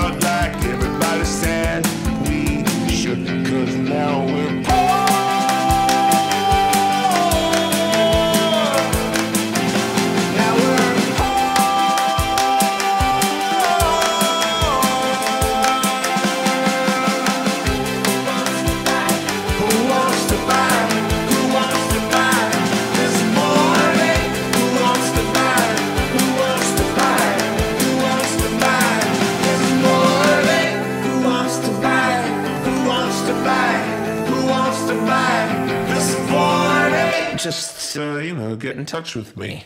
loud like Just, uh, you know, get in touch with me.